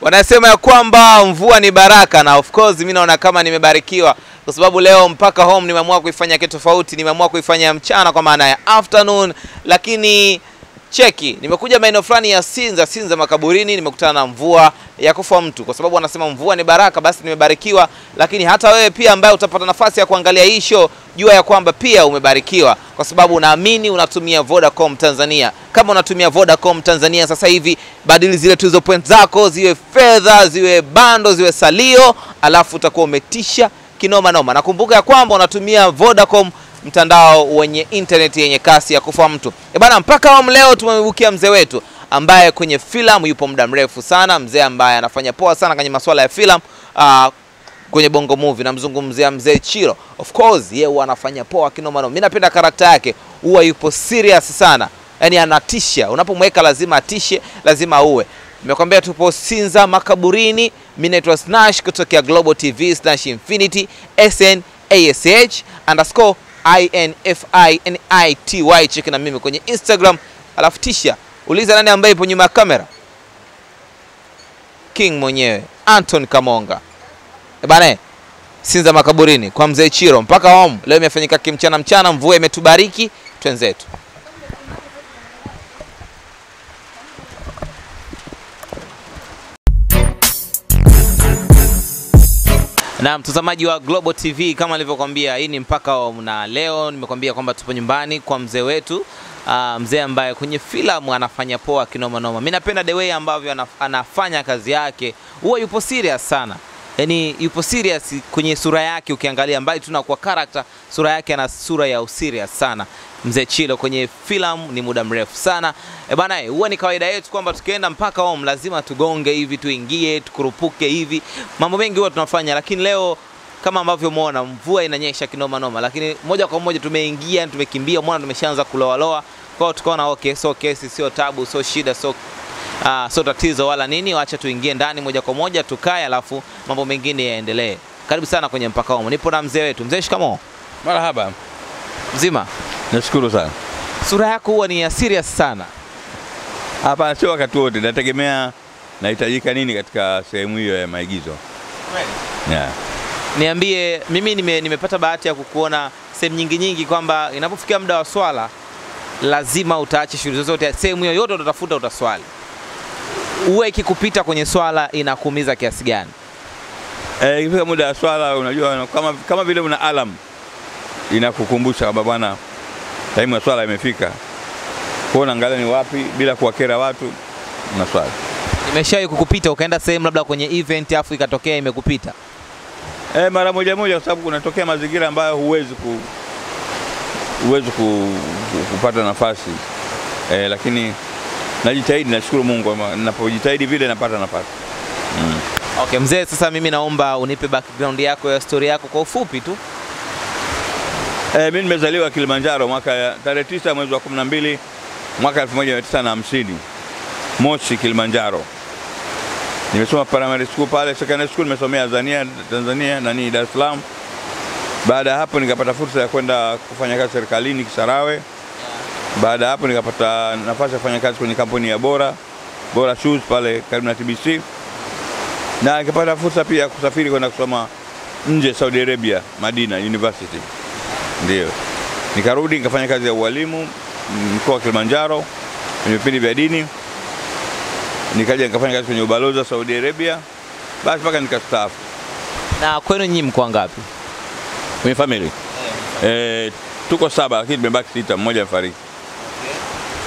Wanasema ya kwamba mvua ni baraka, na of course mimi naona kama nimebarikiwa. Kwa sababu leo mpaka home nimeamua kuifanya kitu tofauti, nimeamua kuifanya mchana kwa maana ya afternoon, lakini cheki, nimekuja maeneo fulani ya Sinza, Sinza makaburini, nimekutana na mvua ya kufa mtu, kwa sababu wanasema mvua ni baraka, basi nimebarikiwa. Lakini hata wewe pia ambaye utapata nafasi ya kuangalia hii show, jua ya kwamba pia umebarikiwa, kwa sababu unaamini unatumia Vodacom Tanzania. Kama unatumia Vodacom Tanzania sasa hivi, badili zile tuzo point zako ziwe fedha, ziwe bando, ziwe salio, alafu utakuwa umetisha kinoma noma. Nakumbuka ya kwamba unatumia Vodacom mtandao wenye internet yenye kasi ya kufa mtu. E bana, mpaka wa leo tumembukia mzee wetu ambaye kwenye filamu yupo muda mrefu sana, mzee ambaye anafanya poa sana kwenye masuala ya filamu uh, kwenye bongo movie. Namzungumzia mzee Chiro. Of course yeye huwa anafanya poa kinoma noma. Mimi napenda karakta yake, huwa yupo serious sana, yaani anatisha. Unapomweka lazima atishe, lazima uwe Nimekwambia tupo Sinza makaburini. Mimi naitwa Snash kutokea Global TV Snash Infinity SN ASH underscore INFINITY. Cheki na mimi kwenye Instagram, alafu tisha uliza nani ambaye ipo nyuma ya kamera. King mwenyewe Anton Kamonga. E bana, Sinza makaburini kwa mzee Chiro mpaka home. Leo imefanyika kimchana mchana, mvua imetubariki, twenzetu. Na mtazamaji wa Global TV, kama nilivyokuambia, hii ni mpaka wa na leo nimekwambia kwamba tupo nyumbani kwa mzee wetu uh, mzee ambaye kwenye filamu anafanya poa kinoma noma. Mimi napenda the way ambavyo anafanya kazi yake, huwa yupo serious sana yaani yupo serious kwenye sura yake, ukiangalia mbali tuna kwa character, sura yake ana sura ya userious sana. Mzee Chilo kwenye filamu ni muda mrefu sana e bana, huwa ni kawaida yetu kwamba tukienda mpaka home lazima tugonge hivi, tuingie, tukurupuke hivi, mambo mengi huwa tunafanya, lakini leo kama ambavyo umeona mvua inanyesha kinoma noma, lakini moja kwa moja tumeingia, tumekimbia, umeona tumeshaanza kuloa loa. Kwa hiyo tukaona okay, so kesi sio tabu, sio shida, so uh, sio tatizo wala nini, wacha tuingie ndani moja kwa moja tukae, alafu mambo mengine yaendelee. Karibu sana kwenye mpaka home, nipo na mzee wetu. Mzee, shikamoo. Marhaba, Mzima? Nashukuru sana. Sura yako huwa ni ya serious sana. Hapana, sio wakati wote, nategemea nahitajika nini katika sehemu hiyo ya maigizo Kweli? yeah. Niambie, mimi nime, nimepata bahati ya kukuona sehemu nyingi nyingi kwamba inapofikia muda wa swala lazima utaache shughuli zote, sehemu yoyote utatafuta utaswali. Uwe ikikupita kwenye swala inakuumiza kiasi gani? Eh, ikifika muda wa swala, unajua kama, kama vile una alam inakukumbusha kwamba bwana, taimu ya swala imefika, kwa naangalia ni wapi bila kuwakera watu na swala. Imeshawahi kukupita ukaenda sehemu labda kwenye event afu ikatokea imekupita? Eh, mara moja moja, kwa sababu kunatokea mazingira ambayo huwezi ku, huwezi ku, ku, kupata nafasi eh, lakini najitahidi, nashukuru Mungu napojitahidi ninapojitahidi vile napata nafasi. mm. Okay, mzee, sasa mimi naomba unipe background yako ya story yako kwa ufupi tu. Eh, mimi nimezaliwa Kilimanjaro mwaka tarehe tisa mwezi wa 12 mwaka 1950 Moshi, Kilimanjaro. Nimesoma primary school pale, secondary school nimesomea Tanzania, Tanzania nani Dar es Salaam. Baada ya hapo nikapata fursa ya kwenda kufanya kazi serikalini Kisarawe. Baada ya hapo nikapata nafasi ya kufanya kazi kwenye kampuni ya Bora Bora Shoes pale karibu na TBC, na nikapata fursa pia ya kusafiri kwenda kusoma nje Saudi Arabia, Madina University. Ndio nikarudi nikafanya kazi ya ualimu mkoa wa Kilimanjaro kwenye vipindi vya dini, nikaja nikafanya kazi kwenye ubalozi wa Saudi Arabia, basi mpaka nikastaafu. Na kwenu nyinyi mko ngapi? Kwenye family eh, tuko saba, lakini tumebaki sita, mmoja amefariki. Okay.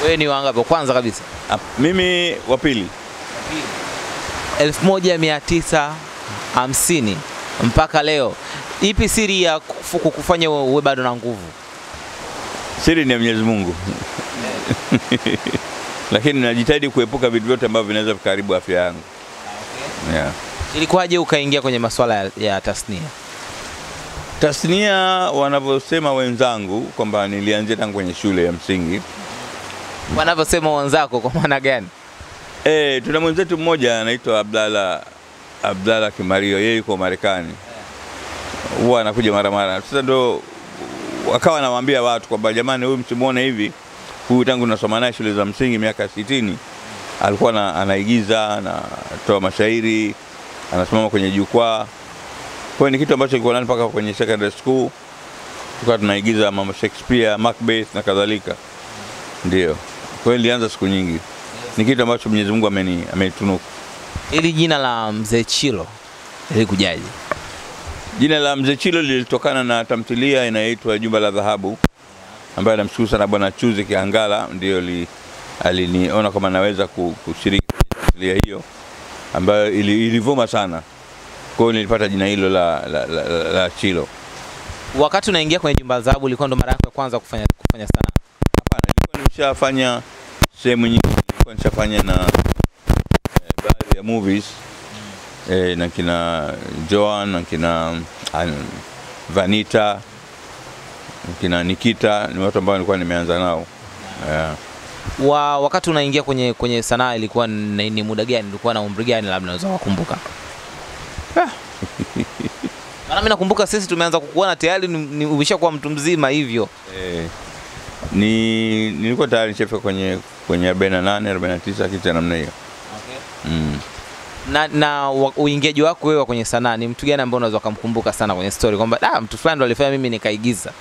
Wewe ni wangapi? Wa kwanza kabisa. A, Mimi wa pili. 1950 mpaka leo, ipi siri ya kufanya kukufanya uwe bado na nguvu? Siri ni ya Mwenyezi Mungu lakini najitahidi kuepuka vitu vyote ambavyo vinaweza vikaharibu afya yangu Okay. yeah. Ilikuwaje ukaingia kwenye masuala ya, ya tasnia? Tasnia wanavyosema wenzangu kwamba nilianzia tangu kwenye shule ya msingi. Wanavyosema wenzako, kwa maana gani? E, tuna mwenzetu mmoja anaitwa Abdalla Abdalla Kimario, yeye yuko Marekani, huwa anakuja mara mara. Sasa ndo wakawa nawaambia watu kwamba jamani, huyu msimuone hivi, huyu tangu nasoma naye shule za msingi miaka sitini alikuwa na, anaigiza anatoa mashairi anasimama kwenye jukwaa kwa ni kitu ambacho kilikuwa nani mpaka kwenye secondary school tukawa tunaigiza mama Shakespeare, Macbeth na kadhalika. Ndio. Kwa hiyo nilianza siku nyingi. Ni kitu ambacho Mwenyezi Mungu ameni amenitunuku. Ili jina la Mzee Chilo lilikujaje? Jina la Mzee Chilo lilitokana na tamthilia inayoitwa Jumba la Dhahabu ambayo namshukuru sana Bwana Chuzi Kiangala ndio li, aliniona kama naweza ku- kushiriki tamthilia hiyo ambayo ili, ilivuma sana. Kwa hiyo nilipata jina hilo la, la, la, la, la Chilo. Wakati unaingia kwenye jumba la dhahabu ilikuwa ndo mara yako ya kwanza kufanya kufanya sanaa? Hapana, nilikuwa nimeshafanya sehemu nyingi, nilikuwa nishafanya na ya movies eh, na kina Joan na kina an, Vanita na kina Nikita, ni watu ambao nilikuwa nimeanza nao yeah. Wa, wakati unaingia kwenye kwenye sanaa ilikuwa ni, ni muda gani? Ilikuwa na umri gani labda unaweza kukumbuka? Maana mimi nakumbuka sisi tumeanza kukuona tayari umeshakuwa mtu mzima hivyo. Eh, ni nilikuwa tayari nishafika kwenye kwenye 48 49 kitu namna hiyo mm. Na, na uingiaji wako wewe kwenye sanaa ni mtu gani ambaye unaweza kumkumbuka sana kwenye story kwamba ah, mtu fulani ndo alifanya mimi nikaigiza?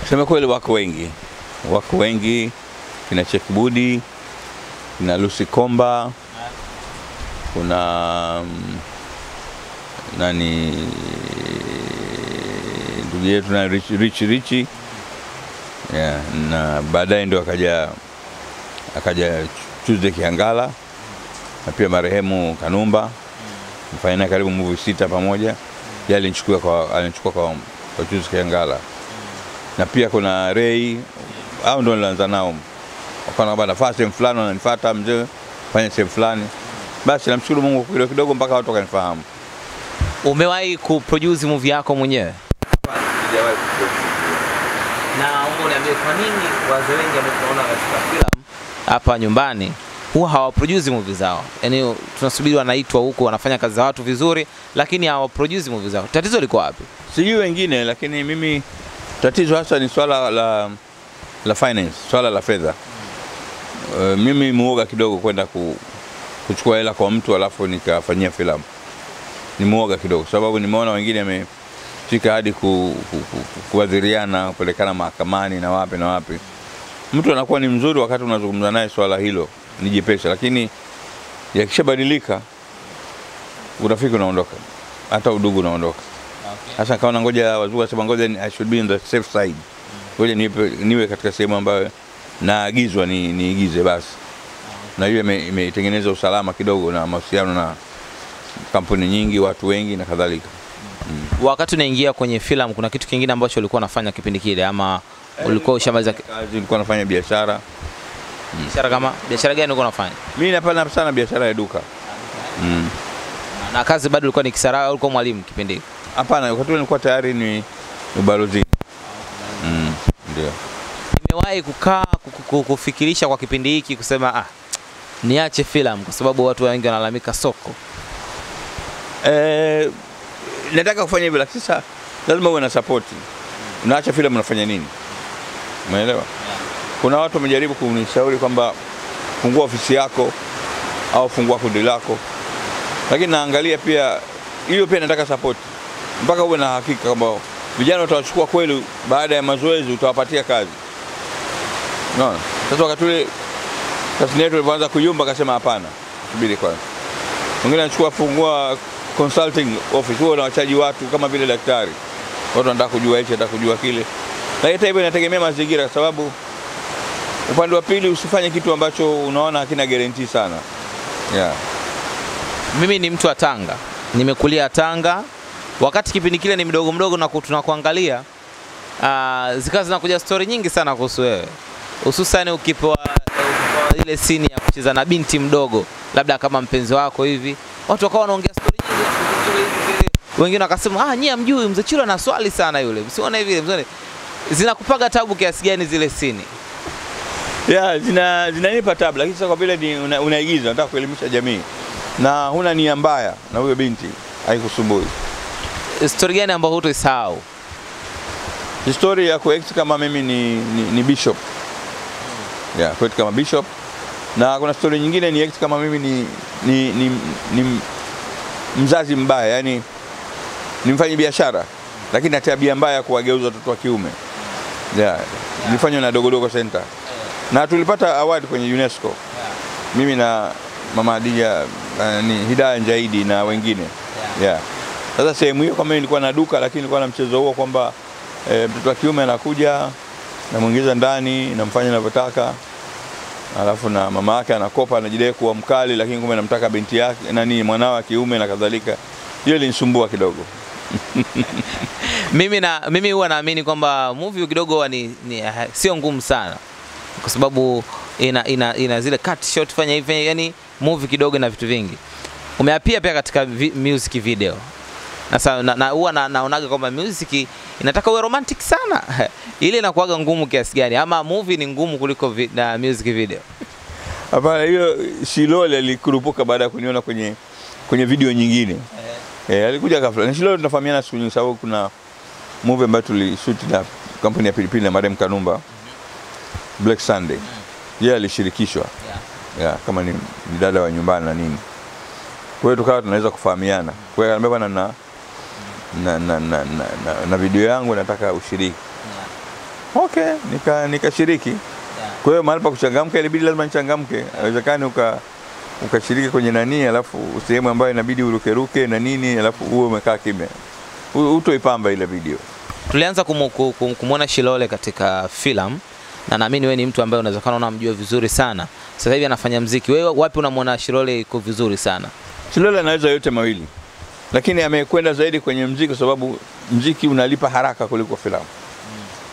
Kusema kweli wako wengi, wako wengi, kina Chef Budi, kina Lucy Komba, kuna mm, nani ndugu yetu na Rich Rich, Rich. Yeah, na baadaye ndo akaja akaja Tuesday Kiangala na pia marehemu Kanumba mfanya naye karibu movie sita pamoja. Yeye alinichukua kwa alinichukua kwa, kwa Kiangala na pia kuna Ray au ndio nilianza nao, wakaona kwamba nafaa sehemu fulani, wananifuata mzee, fanya sehemu fulani. Basi namshukuru Mungu kidogo kidogo mpaka watu wakanifahamu. Umewahi kuproduce movie yako mwenyewe? Na kwa nini wazee wengi wamekuona katika filamu hapa nyumbani huwa hawaproduce movie zao. Yaani tunasubiri wanaitwa huko wanafanya kazi za watu vizuri lakini hawaproduce movie zao. Tatizo liko wapi? Sijui wengine, lakini mimi tatizo hasa ni swala la, la finance, swala la fedha. Uh, mimi muoga kidogo kwenda ku, kuchukua hela kwa mtu alafu nikafanyia filamu. Ni muoga kidogo, sababu nimeona wengine wamefika hadi ku, ku, ku, ku, kuadhiriana kupelekana mahakamani na wapi na wapi. Mtu anakuwa ni mzuri wakati unazungumza naye swala hilo ni jepesi, lakini yakishabadilika urafiki unaondoka, hata udugu unaondoka. Sasa okay. kaona ngoja wazungu wasema ngoja I should be in the safe side. Ngoja niwe, niwe katika sehemu ambayo naagizwa ni, niigize basi. Na hiyo ime- imetengeneza usalama kidogo na mahusiano na kampuni nyingi, watu wengi na kadhalika. Mm. Wakati unaingia kwenye filamu kuna kitu kingine ambacho ulikuwa unafanya kipindi kile ama ulikuwa ushamaliza Kazi nilikuwa nafanya biashara. Biashara kama biashara gani uko unafanya? Mimi napenda sana biashara ya duka. Mm. Na kazi bado ulikuwa ni kisara au ulikuwa mwalimu kipindi? Hapana, wakati ule nilikuwa tayari ni ubalozi. ubalozini. Mm. Ndio. Nimewahi kukaa ku- ku- kufikirisha kwa kipindi hiki kusema ah, niache filamu kwa sababu watu wengi wanalalamika soko. Eh, nataka kufanya hivyo lakini sasa lazima uwe na support. Unaacha filamu unafanya nini? Umeelewa? Kuna watu wamejaribu kunishauri kwamba fungua ofisi yako au fungua kundi lako, lakini naangalia pia hiyo pia nataka support, mpaka uwe na hakika kwamba vijana utawachukua kweli, baada ya mazoezi utawapatia kazi. Unaona? Sasa wakati ule tasnia yetu ilipoanza kuyumba, akasema hapana, subiri kwanza. Mwingine anachukua fungua consulting office, huwa unawachaji watu kama vile daktari, watu wanataka kujua hichi, wanataka kujua kile, lakini hata hivyo inategemea mazingira, kwa sababu upande wa pili usifanye kitu ambacho unaona hakina guarantee sana yeah. Mimi ni mtu wa Tanga, nimekulia Tanga. Wakati kipindi kile ni mdogo mdogo na ku- tunakuangalia, uh, zikawa zinakuja stori nyingi sana kuhusu wewe, hususani ukipewa ukipewa ile sini ya kucheza na binti mdogo, labda kama mpenzi wako hivi, watu wakawa wanaongea stori nyingi wengine wakasema ah, nyie hamjui mzee Chilo ana swali sana yule, msione hivi msione. Zinakupaga tabu kiasi gani zile sini? Yeah, zina zinanipa tabu, lakini sasa kwa vile ni una, unaigiza nataka kuelimisha jamii na huna nia mbaya na huyo binti haikusumbui. Story gani ambayo hutoisahau? Historia ya kuact kama mimi ni, ni, ni bishop yeah, kuact kama bishop na kuna story nyingine ni act kama mimi ni, ni, ni, ni mzazi mbaya, yani ni mfanyi biashara lakini na tabia mbaya kuwageuza watoto wa kiume yeah. Nilifanywa na Dogodogo Center na tulipata award kwenye UNESCO yeah. mimi na mama Adija uh, ni Hidaya Njaidi na wengine yeah. Yeah. Sasa sehemu hiyo kama nilikuwa na duka, lakini nilikuwa na mchezo huo kwamba e, mtoto wa kiume anakuja namwingiza ndani namfanya anavyotaka, alafu na mama yake anakopa, anajidai kuwa mkali, lakini kumbe namtaka binti yake nani mwanao wa kiume na kadhalika. Hiyo ilinisumbua kidogo. mimi na mimi huwa naamini kwamba movie kidogo huwa ni, ni uh, sio ngumu sana kwa sababu ina, ina, ina zile cut shot fanya hivi yani movie kidogo na vitu vingi. Umeapia pia katika vi, music video. Sasa na, na, huwa na, naonaga kwamba music inataka uwe romantic sana. Ile inakuwaga ngumu kiasi gani? Ama movie ni ngumu kuliko vi, na music video? Hapana, hiyo Shilole alikurupuka baada ya kuniona kwenye kwenye video nyingine. Eh, alikuja ghafla. Na Shilole tunafahamiana siku nyingi, sababu kuna movie ambayo tulishoot na kampuni ya Pilipili na Madam Kanumba Black Sunday, yeye yeah, alishirikishwa yeah, Yeah, kama ni, ni dada wa nyumbani na nini. Kwa hiyo tukawa tunaweza kufahamiana. Kwa hiyo akaniambia bwana, na na, na, na, na, na, na video yangu nataka ushiriki. yeah. Okay, nika nikashiriki. Kwa hiyo mahali pa kuchangamka ilibidi lazima nichangamke. Haiwezekani uka ukashiriki kwenye nani alafu sehemu ambayo inabidi urukeruke na nini alafu uwe umekaa kimya. Utoipamba ile video. tulianza kumwona Shilole katika filamu na naamini wewe ni mtu ambaye unawezekana unamjua vizuri sana. Sasa hivi anafanya mziki. Wewe wapi unamwona Shilole iko vizuri sana? Shilole anaweza yote mawili, lakini amekwenda zaidi kwenye mziki kwa sababu mziki unalipa haraka kuliko filamu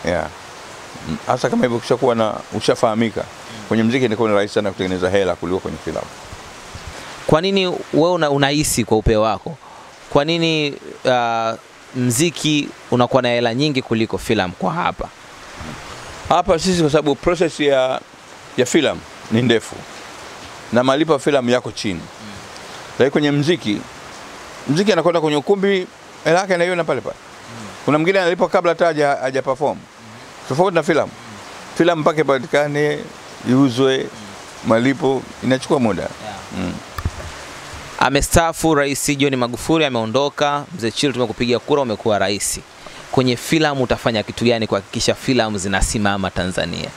mm. yeah. Hasa kama hivyo ukishakuwa na ushafahamika mm. kwenye mziki, inakuwa ni rahisi sana kutengeneza hela kuliko kwenye filamu. Kwa nini wewe una, unahisi kwa upeo wako, kwa nini uh, mziki unakuwa na hela nyingi kuliko filamu kwa hapa? Hapa sisi kwa sababu process ya, ya filamu ni ndefu na malipo ya filamu yako chini, lakini kwenye mziki, mziki anakwenda kwenye ukumbi, hela yake anaiona pale pale. Kuna mwingine analipa kabla hata haja, perform, perform, tofauti na filamu. Filamu mpaka ipatikane iuzwe, malipo inachukua muda yeah. mm. Amestaafu Rais John Magufuli, ameondoka. Mzee Chilo, tumekupigia kura, umekuwa rais. Kwenye filamu utafanya kitu gani kuhakikisha filamu zinasimama Tanzania?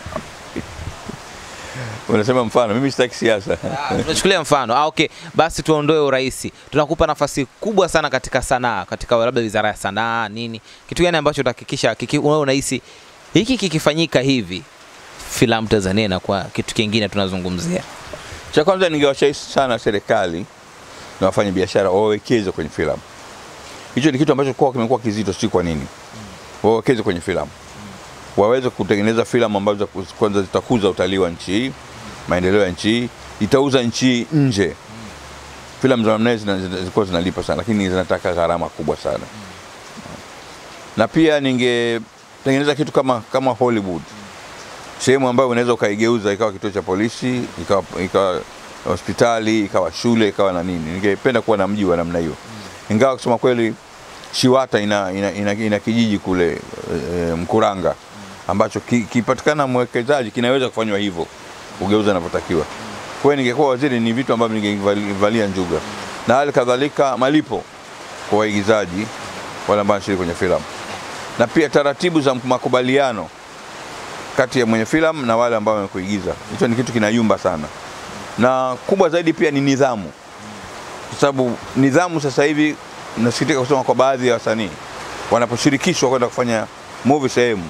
Unasema mfano, mimi sitaki siasa. Tunachukulia mfano. Ah, okay. Basi tuondoe urais tunakupa nafasi kubwa sana katika sanaa katika labda wizara ya sanaa nini. Kitu gani ambacho utahakikisha wewe unahisi hiki kikifanyika hivi filamu tanzania inakuwa kitu kingine tunazungumzia? Cha kwanza ningewashauri sana serikali na wafanya biashara wawekeze kwenye filamu. Hicho ni kitu ambacho kwa kimekuwa kizito, si kwa nini wawekeze kwenye filamu, waweze kutengeneza filamu ambazo kwanza zitakuza utalii wa nchi hii, maendeleo ya nchi hii, itauza nchi hii nje. Filamu za namna zilikuwa zinalipa sana, lakini zinataka gharama kubwa sana. Na pia ningetengeneza kitu kama kama Hollywood sehemu ambayo unaweza ukaigeuza ikawa kituo cha polisi, ikawa, ikawa hospitali, ikawa shule, ikawa na nini. Ningependa kuwa na mji wa namna hiyo, ingawa kusema kweli Shiwata ina, ina, ina, ina kijiji kule e, Mkuranga ambacho kipatikana ki- mwekezaji kinaweza kufanywa hivyo, ugeuza inavyotakiwa. Kwa hiyo ningekuwa waziri, ni vitu ambavyo ningevalia njuga, na hali kadhalika malipo kwa waigizaji wale ambao wanashiriki kwenye filamu, na pia taratibu za makubaliano kati ya mwenye filamu na wale ambao wamekuigiza. Hicho ni kitu kinayumba sana, na kubwa zaidi pia ni nidhamu, kwa sababu nidhamu sasa hivi, nasikitika kusema kwa baadhi ya wasanii wanaposhirikishwa kwenda kufanya movie sehemu,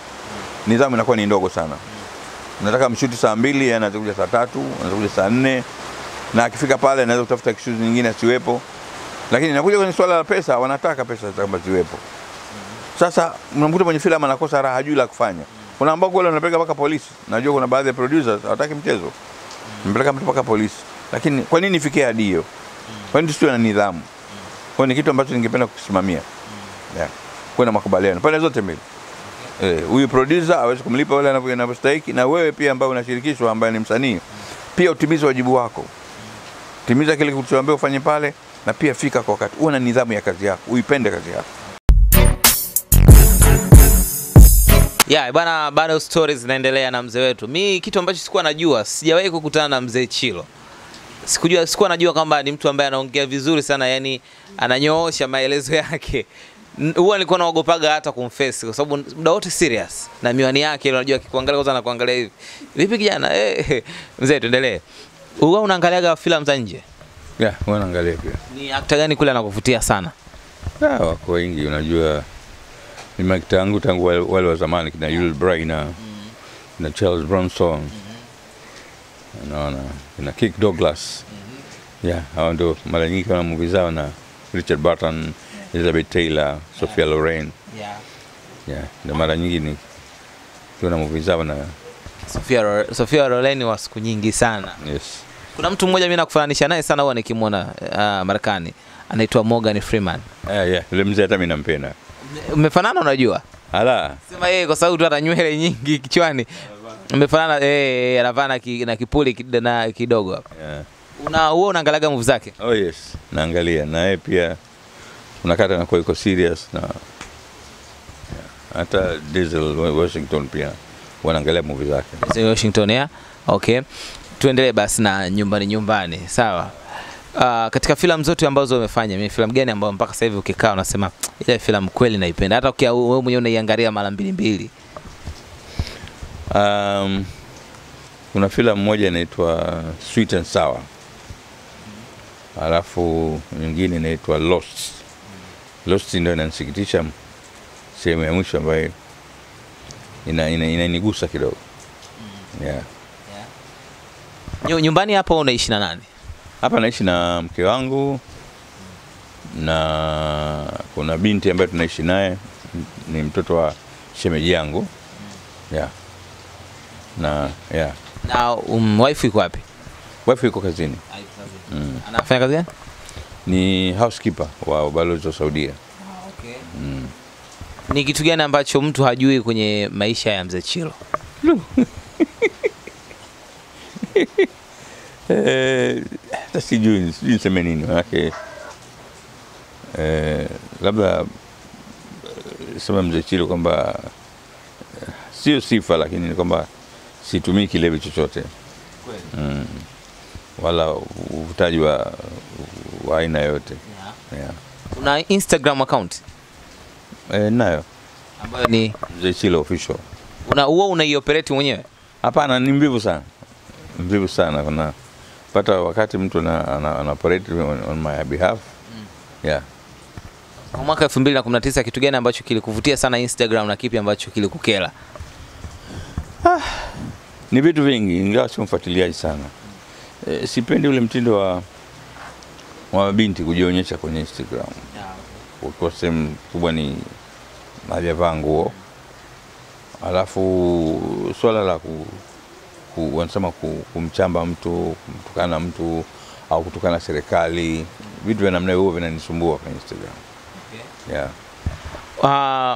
nidhamu inakuwa ni ndogo sana. Nataka mshuti saa mbili, anaweza kuja saa tatu, anaweza kuja saa nne, na akifika pale anaweza kutafuta kishuti nyingine asiwepo, lakini inakuja kwenye swala la pesa, wanataka pesa kama ziwepo. Sasa mnamkuta mwenye filamu anakosa raha, hajui la kufanya. Kuna ambao kule wanapeleka mpaka polisi. Najua kuna baadhi ya producers hawataki mchezo, mpeleka mtu mpaka polisi. Lakini kwa nini ifikie hadi hiyo? Kwa nini tusiwe na nidhamu? Kwa ni kitu ambacho ningependa kukisimamia, yeah. Kuwe na makubaliano pande zote mbili. Eh, huyu producer aweze kumlipa wale anavyo- anavyostahiki, na wewe pia ambaye unashirikishwa, ambaye ni msanii, pia utimize wajibu wako, timiza kile kilichoambiwa ufanye pale, na pia fika kwa wakati, uwe na nidhamu ya kazi yako, uipende kazi yako. Yeah, bana bado stories zinaendelea na mzee wetu. Mi kitu ambacho sikuwa najua, sijawahi kukutana na mzee Chilo. Sikujua, sikuwa najua kwamba ni mtu ambaye anaongea vizuri sana, yani ananyoosha maelezo yake. Huwa nilikuwa naogopaga hata kumface kwa sababu muda wote serious na miwani yake unajua akikuangalia kwanza anakuangalia hivi. Vipi kijana? Eh, mzee tuendelee. Huwa unaangaliaga filamu za nje? Yeah, huwa naangalia pia. Ni actor gani kule anakuvutia sana? Yeah, wako wengi unajua ni makita yangu tangu wale, wa zamani kina Yul Brynner na Charles Bronson mm -hmm. unaona kina Kirk Douglas yeah, hao ndio mara nyingi wana movie zao na Richard Burton, Elizabeth Taylor, Sophia Loren Yeah. yeah, ndio mara nyingi ni kiona movie zao na Sophia, Sofia Loren wa siku nyingi sana. yes. Kuna mtu mmoja mimi nakufananisha naye sana huwa nikimwona uh, Marekani anaitwa Morgan Freeman. Eh, Yeah, yeah, yule mzee hata mimi nampenda. Umefanana unajua? Ala, Sema yeye kwa sababu tu ana nywele nyingi kichwani. Mmefanana eh anavaa na, ki, na kipuli na kidogo hapa. yeah. Una huo unaangalaga move zake? Oh yes, naangalia na yeye pia unakata nakuwa iko serious na hata Diesel Wa- Washington pia wanaangalia movie zake. Diesel Washington ya. Okay. Tuendelee basi na nyumbani nyumbani. Sawa. Uh, katika filamu zote ambazo umefanya, ni filamu gani ambayo mpaka sasa hivi ukikaa unasema ile filamu kweli naipenda, hata ukia wewe mwenyewe unaiangalia mara mbili mbili? Um, kuna filamu moja inaitwa Sweet and Sour, alafu nyingine inaitwa Lost. Lost ndio inanisikitisha sehemu ya mwisho ambayo ina, ina, inanigusa kidogo yeah. Yeah. Nyumbani hapo unaishi na nani? Hapa naishi na mke wangu na kuna binti ambaye tunaishi naye, ni mtoto wa shemeji yangu yeah. Na yeah. Na um, wife yuko wapi? Wife yuko kazini, Mm. Anafanya kazi gani? ni housekeeper wa ubalozi wa Saudia. Mm. Ni kitu gani ambacho mtu hajui kwenye maisha ya mzee Chilo? Eh, hata sijui sijui niseme nini manake eh, labda eh, sema mzee Chilo kwamba eh, sio sifa, lakini ni kwamba situmii kilevi chochote mm. wala uvutaji wa, wa aina yoyote yeah. Una Instagram account E, nayo ambayo ni mzee Chilo official. una huo unaioperate mwenyewe? Hapana, ni mvivu sana, mvivu sana. Kuna pata wakati mtu ana, ana, ana operate on, on my behalf mm. yeah. Mwaka 2019 kitu gani ambacho kilikuvutia sana Instagram na kipi ambacho kilikukera? Ni vitu vingi, ingawa sio mfuatiliaji sana. E, sipendi ule mtindo wa wa mabinti kujionyesha kwenye Instagram. Kwa- Kwa sehemu kubwa ni hajavaa nguo, alafu swala la ku, ku, wanasema ku, kumchamba mtu, kumtukana mtu au kutukana serikali, vitu vya namna hiyo vinanisumbua kwenye Instagram. Okay. Yeah. Uh,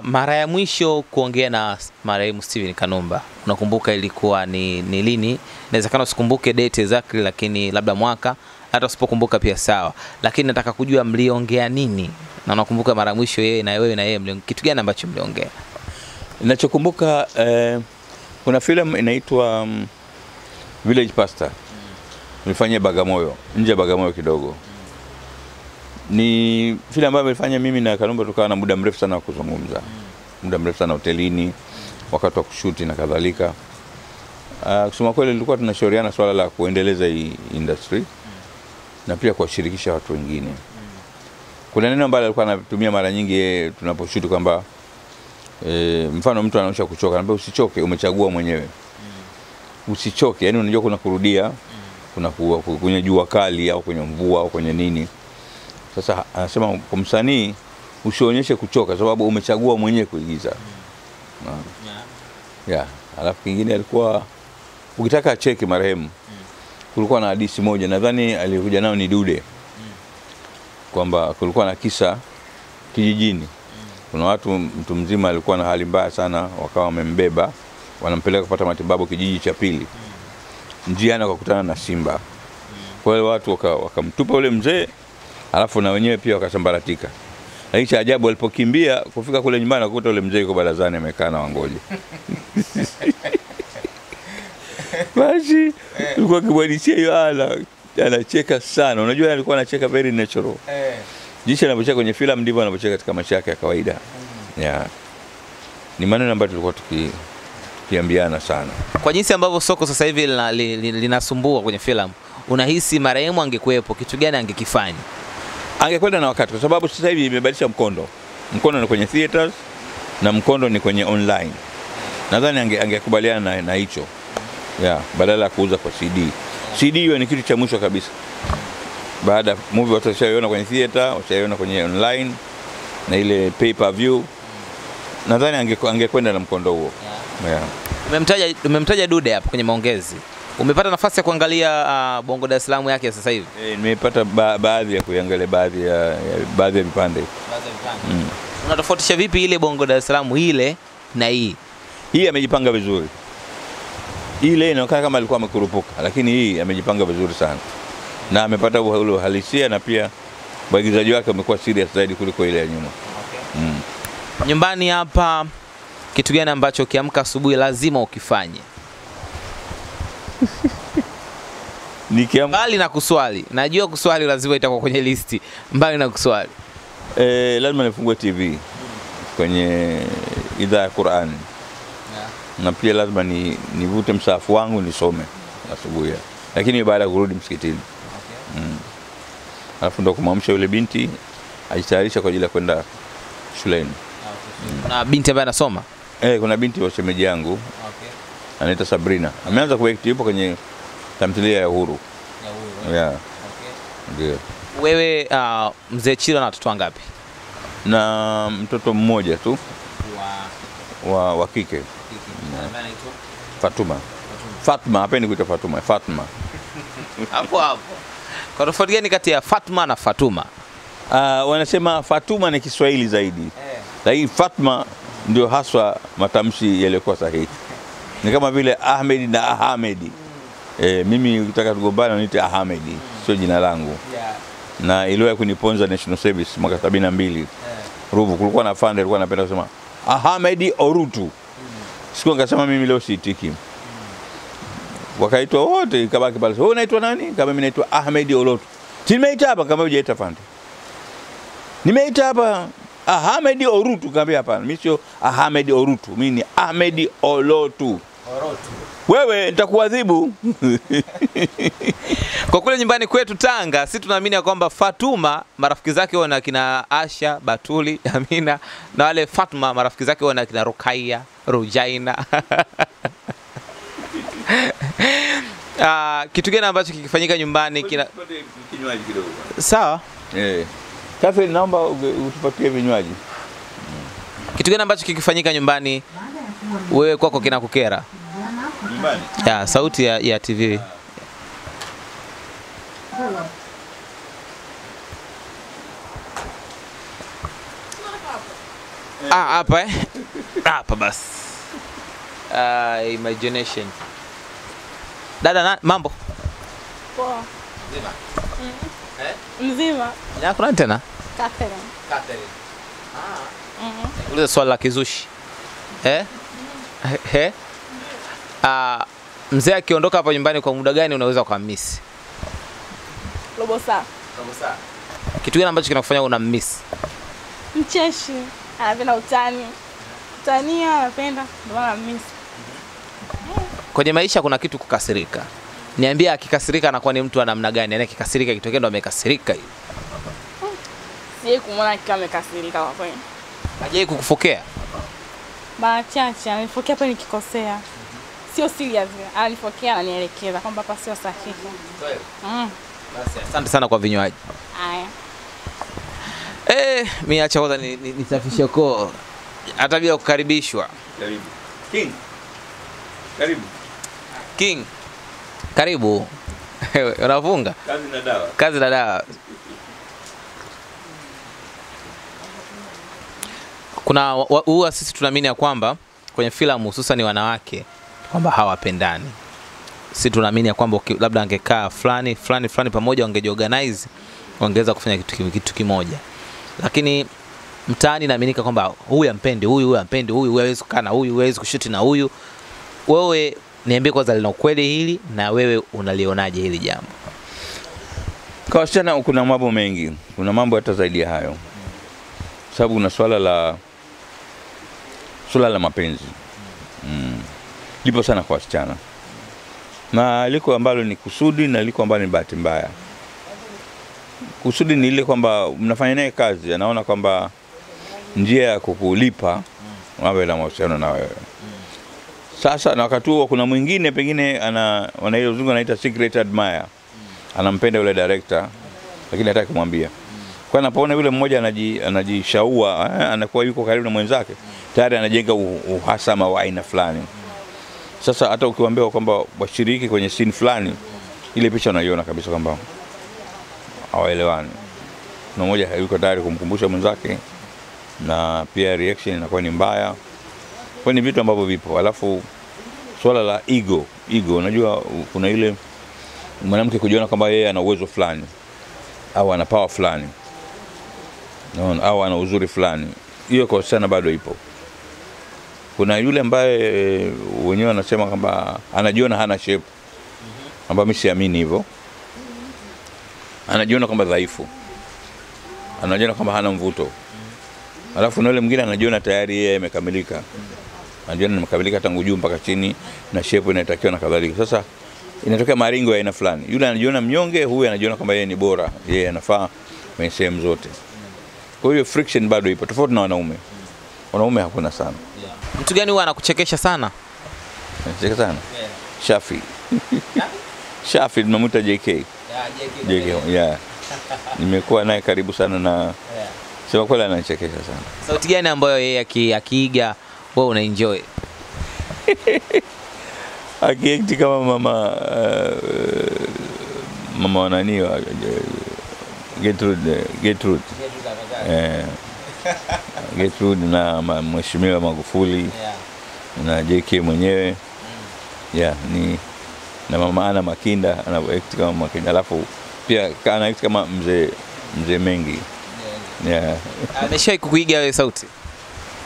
mara ya mwisho kuongea na marehemu Steven Kanumba unakumbuka ilikuwa ni, ni lini? Inawezekana usikumbuke date exactly, lakini labda mwaka, hata usipokumbuka pia sawa, lakini nataka kujua mliongea nini, na unakumbuka mara ya mwisho yeye na wewe na yeye mli- kitu gani ambacho mliongea? Ninachokumbuka eh, kuna filamu inaitwa um, Village Pastor nilifanyia Bagamoyo, nje ya Bagamoyo kidogo. Ni vile ambavyo nilifanya mimi na Kanumba, tukawa na muda mrefu sana wa kuzungumza, muda mrefu sana hotelini, wakati wa kushuti na kadhalika. Uh, kusema kweli, tulikuwa tunashauriana swala la kuendeleza hii industry na pia kuwashirikisha watu wengine. Kuna neno ambalo alikuwa anatumia mara nyingi yeye tunaposhuti kwamba e, mfano mtu anaosha kuchoka, anambia usichoke, umechagua mwenyewe. Usichoke, yani unajua kuna kurudia, kuna ku- ku- kwenye jua kali au kwenye mvua au kwenye nini. Sasa anasema kwa msanii usionyeshe kuchoka, sababu umechagua mwenyewe kuigiza. mm. Yeah. yeah. Alafu kingine alikuwa ukitaka acheki marehemu, mm. kulikuwa na hadithi moja nadhani alikuja nayo ni Dude mm. kwamba kulikuwa na kisa kijijini mm. kuna watu mtu mzima alikuwa na hali mbaya sana, wakawa wamembeba wanampeleka kupata matibabu kijiji cha pili. mm. Njiani wakakutana na simba, mm. kwa hiyo watu waka- wakamtupa ule mzee, alafu na wenyewe pia wakasambaratika. Lakini cha ajabu walipokimbia kufika kule nyumbani akuta ule mzee yuko barazani amekaa na wangoja. Basi ulikuwa akimwadisia hiyo ala anacheka sana. Unajua alikuwa anacheka very natural. Jinsi anavyocheka kwenye filamu ndivyo anavyocheka katika maisha yake ya kawaida. Yeah. Ni maneno ambayo tulikuwa tuki, tukiambiana sana. Kwa jinsi ambavyo soko sasa hivi linasumbua li- li- kwenye filamu, unahisi marehemu angekuwepo, kitu gani angekifanya? Angekwenda na wakati, kwa sababu sasa hivi imebadilisha mkondo. Mkondo ni kwenye theaters na mkondo ni kwenye online. Nadhani ange- angekubaliana na, na hicho yeah, badala ya kuuza kwa CD. CD hiyo ni kitu cha mwisho kabisa. Baada movie watu washaiona kwenye theater, washaiona kwenye online na ile pay per view, nadhani ange- angekwenda na mkondo huo yeah. Umemtaja, umemtaja Dude hapo kwenye maongezi. Umepata nafasi ya kuangalia uh, Bongo Dar es Salaam yake ya sasa hivi? Eh, nimepata ba baadhi ya kuangalia baadhi ya, ya baadhi ya vipande mm. Unatofautisha vipi ile Bongo Dar es Salaam ile na hii? Hii amejipanga vizuri, ile inaonekana kama alikuwa amekurupuka, lakini hii amejipanga vizuri sana na amepata ule uhalisia, na pia waigizaji wake wamekuwa serious zaidi kuliko ile ya nyuma Okay. mm. Nyumbani hapa kitu gani ambacho ukiamka asubuhi lazima ukifanye? Nikiamka Mbali na kuswali, najua kuswali lazima itakuwa kwenye listi. Mbali na kuswali, eh, lazima nifungue TV kwenye idhaa ya Qur'an. Na pia lazima ni nivute msahafu wangu nisome asubuhi, lakini baada ya kurudi msikitini. Okay. mm. alafu ndo kumwamsha yule binti ajitayarisha kwa ajili ya kwenda shuleni. na binti ambaye anasoma? Eh, kuna binti wa shemeji yangu anaitwa Sabrina, ameanza kuact, yupo kwenye tamthilia ya Uhuru. Ya Yeah, Okay. ndio. wewe uh, mzee Chilo na watoto wangapi? Na mtoto mmoja tu wa, wa wa kike Fatuma. Fatuma, hapendi kuitwa Fatuma, Fatuma. hapo hapo. Kwa tofauti gani kati ya Fatma na Fatuma? Uh, wanasema Fatuma ni Kiswahili zaidi, lakini Fatma ndio haswa matamshi yaliyokuwa sahihi. Ni kama vile Ahmed na Ahamedi. Eh, mimi ukitaka tugombane niite Ahmed, sio jina langu. Na iliwahi kuniponza National Service mwaka sabini na mbili Ruvu, kulikuwa na fande alikuwa anapenda kusema Ahmed Orutu. Siku nikasema mimi leo siitiki. Wakaitwa wote, ikabaki pale. Wewe unaitwa nani? Kama mimi naitwa Ahmed Orutu. Nimeita hapa kama hujaita fande. Nimeita hapa Ahmed Orutu, kaambia hapana, mimi sio Ahmed Orutu, mimi ni Ahmed Olotu. Wewe nitakuadhibu. Kwa kule nyumbani kwetu Tanga, si tunaamini ya kwamba Fatuma marafiki zake wana kina Asha, Batuli, Amina na wale Fatuma marafiki zake wana kina Rukaiya, Rujaina. Ah, kitu gani ambacho kikifanyika nyumbani kina kinywaji kidogo. sawa? Eh. Kafe, naomba utupatie vinywaji. Kitu gani ambacho kikifanyika nyumbani wewe kwako kinakukera? Nyumbani. Ya, sauti ya, ya TV. Ah, hapa eh? Hapa basi. Ah, imagination. Dada na, mambo? Poa. Mm. Eh? Mzima. Ya kuna tena? Catherine. Catherine. Mhm. Uliza swali la kizushi. Eh? Mm. Eh? Ah, mzee akiondoka hapa nyumbani kwa muda gani unaweza ukammisi? Robo saa. Robo saa. Kitu gani ambacho kinakufanya una miss? Mcheshi. Anapenda utani. Utania anapenda ndio maana miss. Kwenye maisha kuna kitu kukasirika. Niambia, akikasirika anakuwa ni mtu wa namna gani? Yaani akikasirika kitokea ndo amekasirika hivi. Sijai kumwona akiwa amekasirika kwa kweli. Hajai kukufokea? Mara chache ananifokea pale nikikosea. Sio serious. alipokea ananielekeza kwamba hapa sio sahihi. Mm. Basi asante sana kwa vinywaji. Haya. Eh, mimi acha kwanza ni- ni- koo. Hata bila kukaribishwa. Karibu. King. Karibu. King. Karibu. Unafunga? Kazi na dawa. kazi na dawa. Kuna wa- wa- huwa sisi tunaamini ya kwamba kwenye filamu hususan ni wanawake kwamba hawapendani. Si tunaamini ya kwamba labda angekaa fulani fulani fulani pamoja, wangejiorganize wangeweza kufanya kitu, kitu kimoja, lakini mtaani inaaminika kwamba huyu ampendi huyu, huyu ampendi huyu, huyu hawezi kukaa na huyu, huyu hawezi kushuti na huyu. Wewe niambie kwanza, lina ukweli hili na wewe unalionaje hili jambo? Kwa wasichana kuna mambo mengi, kuna mambo hata zaidi ya hayo, sababu kuna swala la swala la mapenzi. Lipo sana kwa wasichana, na liko ambalo ni kusudi na liko ambalo ni bahati mbaya. Kusudi ni ile kwamba mnafanya naye kazi, anaona kwamba njia ya kukulipa awe na mahusiano na wewe. Sasa na wakati huo kuna mwingine pengine ana wana uzungu anaita secret admirer, anampenda yule director lakini hataki kumwambia. Kwa anapoona yule mmoja anaji, anajishaua eh, anakuwa yuko karibu na mwenzake, tayari anajenga uhasama wa aina fulani. Sasa hata ukiwaambia kwamba washiriki kwenye scene fulani, ile picha unaiona kabisa kwamba hawaelewani. na mmoja hayuko tayari kumkumbusha mwenzake, na pia reaction inakuwa ni mbaya. Kwa ni vitu ambavyo vipo, alafu swala la ego ego, unajua kuna ile mwanamke kujiona kwamba yeye ana uwezo fulani au ana power fulani au ana uzuri fulani, hiyo kwa wasichana bado ipo. Kuna yule ambaye e, wenyewe wanasema kwamba anajiona hana shape, ambayo mimi siamini hivyo. Anajiona kwamba dhaifu, anajiona kwamba hana mvuto, alafu na yule mwingine anajiona tayari yeye amekamilika, anajiona nimekamilika tangu juu mpaka chini na shape inatakiwa na kadhalika. Sasa inatokea maringo ya aina fulani, yule anajiona mnyonge, huyu anajiona kwamba yeye ni bora, yeye anafaa kwenye sehemu zote. Kwa hiyo friction bado ipo, tofauti na wanaume. Wanaume hakuna sana. Mtu gani huwa anakuchekesha sana? Anacheka sana. Shafi. Shafi tunamwita JK. JK, JK. yeah. Nimekuwa naye karibu sana na sema kweli anachekesha sana. Sauti gani ambayo yeye aki- akiiga wewe una enjoy? Akiekti kama mama uh, mama wanani wa Gertrude Gertrude eh, Gertrude na mheshimiwa Magufuli yeah. na JK mwenyewe mm. yeah, ni na mama Ana Makinda anavyoact kama Makinda, alafu pia anaact kama mzee mzee Mengi yeah. Ameshawahi kukuiga wewe sauti?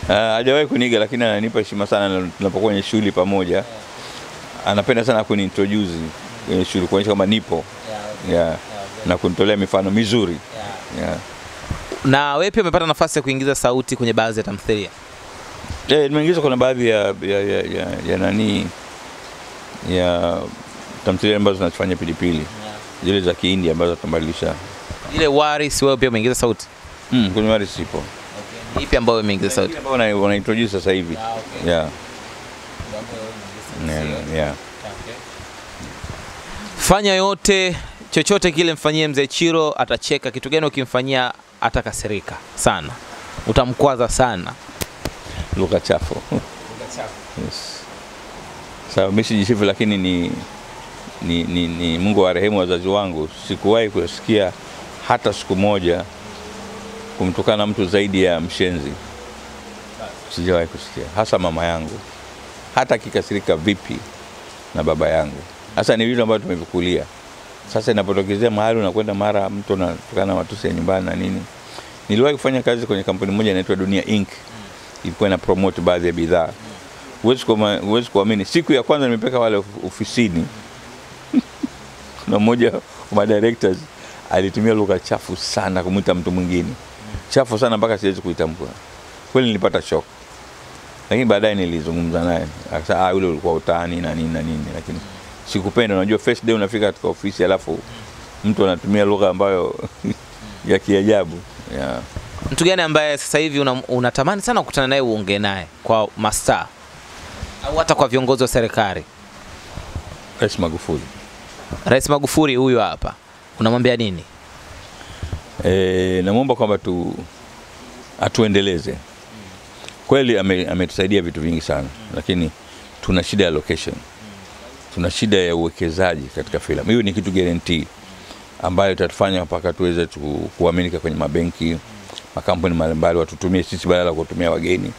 Ah, hajawahi kuniiga lakini ananipa heshima sana na tunapokuwa kwenye shughuli pamoja. yeah. Anapenda sana kuniintroduce kwenye shughuli kuonyesha kwamba nipo yeah. okay. yeah. yeah, okay. na kunitolea mifano mizuri yeah. yeah. Na wewe pia umepata nafasi ya kuingiza sauti kwenye baadhi ya tamthilia. Eh, nimeingizwa kwenye baadhi ya, ya, ya, ya, ya nani ya tamthilia ambazo zinafanya pilipili yeah. zile za Kihindi ambazo tunabadilisha Ile Waris wewe pia umeingiza sauti. mm, kwenye Waris ipo. Okay. Ipi ambayo umeingiza sauti? Ambayo ambao wana, wana introduce sasa hivi yeah. Yeah, yeah. Fanya yote chochote kile mfanyie mzee Chiro atacheka. Kitu gani ukimfanyia atakasirika sana, utamkwaza sana. lugha chafu yes. Sawa, mimi sijisifu, lakini ni, ni, ni, ni Mungu wa rehemu wazazi wangu, sikuwahi kusikia hata siku moja kumtukana mtu zaidi ya mshenzi. Sijawahi kusikia, hasa mama yangu, hata akikasirika vipi na baba yangu. Sasa ni vitu ambavyo tumevikulia. Sasa inapotokezea mahali unakwenda mara mtu anatukana matusi ya nyumbani na nini. Niliwahi kufanya kazi kwenye kampuni moja inaitwa Dunia Inc. Ilikuwa ina promote baadhi ya bidhaa. Huwezi kuamini, siku ya kwanza nimepeka wale of- ofisini, kuna mmoja wa madirectors alitumia lugha chafu sana kumwita mtu mwingine, chafu sana mpaka siwezi kuitambua. Kweli nilipata shock, lakini baadaye nilizungumza naye akasema, ah, yule ulikuwa utani na nini na nini, lakini sikupenda. Unajua, first day unafika katika ofisi alafu mtu anatumia lugha ambayo ya kiajabu yeah. Mtu gani ambaye sasa hivi una- unatamani sana kukutana naye uongee naye kwa masta au hata kwa viongozi wa serikali? Rais Magufuli Rais Magufuli huyu hapa, unamwambia nini? E, namwomba kwamba tu atuendeleze kweli. ametusaidia ame- Ametusaidia vitu vingi sana, lakini tuna shida ya location, tuna shida ya uwekezaji katika filamu. Hiyo ni kitu guarantee ambayo itatufanya mpaka tuweze tu, kuaminika kwenye mabenki, makampuni mbalimbali watutumie sisi badala ya kutumia wageni,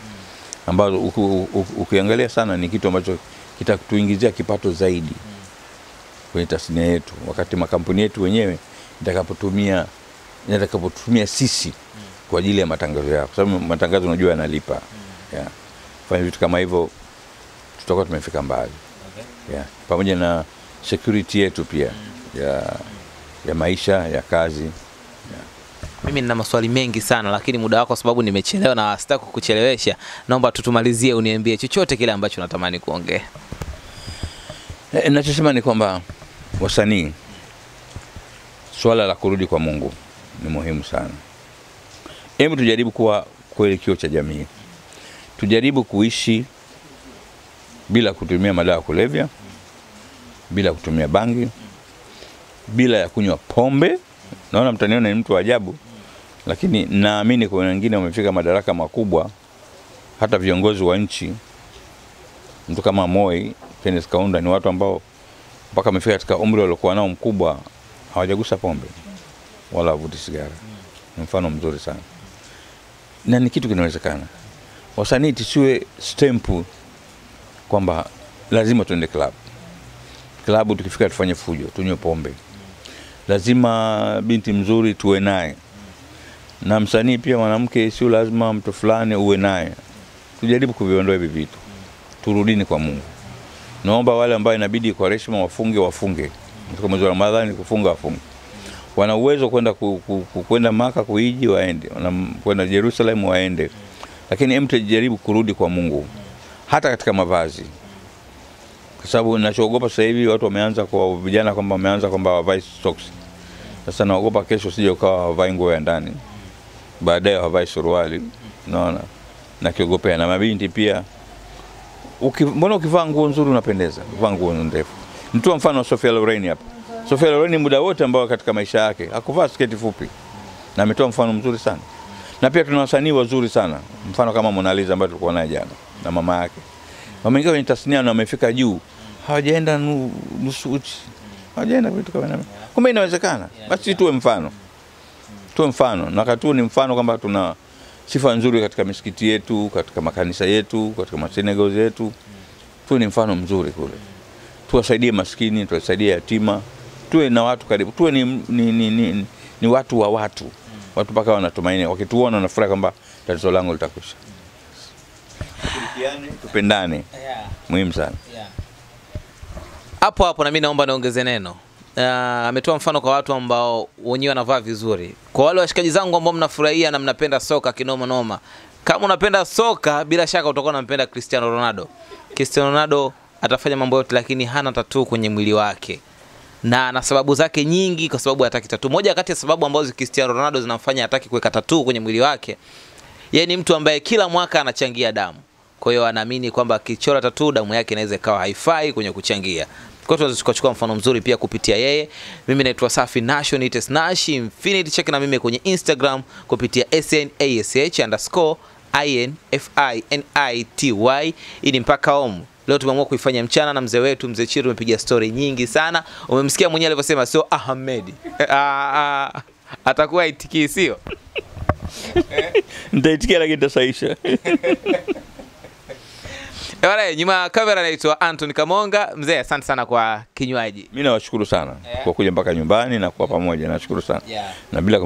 ambazo ukiangalia sana ni kitu ambacho kitatuingizia kipato zaidi kwenye tasnia yetu, wakati makampuni yetu wenyewe itakapotumia itakapotumia sisi kwa ajili ya matangazo yao, kwa sababu matangazo unajua yanalipa. Yeah. Fanya vitu kama hivyo, tutakuwa tumefika mbali. Yeah. Pamoja na security yetu pia ya, ya maisha ya kazi. Mimi nina maswali mengi sana, lakini muda wako, sababu nimechelewa na sitaki kukuchelewesha, naomba tutumalizie, uniambie chochote kile ambacho natamani kuongea. Ninachosema Nachosema ni kwamba wasanii, swala la kurudi kwa Mungu ni muhimu sana. Hebu tujaribu kuwa kweli cha jamii, tujaribu kuishi bila kutumia madawa ya kulevya, bila kutumia bangi, bila ya kunywa pombe. Naona mtaniona ni mtu wa ajabu, lakini naamini kwa wengine wamefika madaraka makubwa, hata viongozi wa nchi mtu kama Moi, Kenneth Kaunda ni watu ambao mpaka wamefika katika umri waliokuwa nao mkubwa hawajagusa pombe wala wavuti sigara. Ni mfano mzuri sana, na ni kitu kinawezekana. Wasanii tusiwe stempu kwamba lazima tuende klabu, Klabu tukifika tufanye fujo, tunywe pombe. Lazima binti mzuri tuwe naye, na msanii pia mwanamke, sio lazima mtu fulani uwe naye. Tujaribu kuviondoa hivi vitu turudini kwa Mungu. Naomba wale ambao inabidi kwa rehema wafunge wafunge, katika mwezi wa Ramadhani kufunga wafunge. Wana uwezo kwenda ku, ku, ku, kwenda Maka kuiji waende, kwenda Jerusalem waende, lakini hem, tujaribu kurudi kwa Mungu hata katika mavazi, kwa sababu ninachoogopa sasa hivi watu wameanza kwa vijana kwamba wameanza kwamba wavai socks. Sasa naogopa kesho sije ukawa wavai nguo ya ndani, baadaye wavai suruali, naona nakiogopea na mabinti pia Uki, mbona ukivaa nguo nzuri unapendeza, vaa nguo ndefu. Nitoa mfano Sofia Loren hapa. Sofia Loren muda wote ambao katika maisha yake hakuvaa sketi fupi, na ametoa mfano mzuri sana. Na pia tuna wasanii wazuri sana, mfano kama Mona Lisa ambaye tulikuwa naye jana na mama yake, wameingia kwenye tasnia na wamefika juu, hawajaenda nu- nusu uchi, hawajaenda vitu kama hivyo. Kumbe inawezekana. Basi tuwe mfano, tuwe mfano, na wakati ni mfano kwamba tuna sifa nzuri katika misikiti yetu, katika makanisa yetu, katika masinagogi yetu. Tuwe ni mfano mzuri kule, tuwasaidie maskini, tuwasaidie yatima, tuwe na watu karibu, tuwe ni, ni, ni, ni, ni watu wa watu, watu mpaka wanatumaini, wakituona wanafurahi kwamba tatizo langu litakwisha. Tupendane, tupendane, muhimu sana. hapo hapo na mimi naomba niongeze neno. Uh, ametoa mfano kwa watu ambao wenyewe wanavaa vizuri. Kwa wale washikaji zangu ambao mnafurahia na mnapenda soka kinoma noma, kama unapenda soka, bila shaka utakuwa unampenda Cristiano Ronaldo. Cristiano Ronaldo atafanya mambo yote, lakini hana tatuu kwenye mwili wake na na sababu zake nyingi, kwa sababu hataki tatu. Moja kati ya sababu ambazo Cristiano Ronaldo zinamfanya hataki kuweka tatu kwenye mwili wake, yeye ni mtu ambaye kila mwaka anachangia damu. Kwa hiyo anaamini kwamba akichora tatu damu yake inaweza ikawa haifai kwenye kuchangia. Kwa tunaweza tukachukua mfano mzuri pia kupitia yeye. Mimi naitwa Safi Nation, niite Snash Infinity. Check na mimi kwenye Instagram kupitia snash underscore infinity. Hii ni mpaka home. Leo tumeamua kuifanya mchana na mzee wetu mzee Chiru. Tumepiga story nyingi sana, umemsikia mwenyewe alivyosema, sio Ahmed Ah, ah, atakuwa itikii, sio Nitaitikia lakini nitasaisha. Eh, bwana, nyuma ya kamera anaitwa Anton Kamonga. Mzee, asante sana kwa kinywaji. Mimi nawashukuru sana yeah, kwa kuja mpaka nyumbani na kuwa pamoja, nashukuru sana Yeah. na bila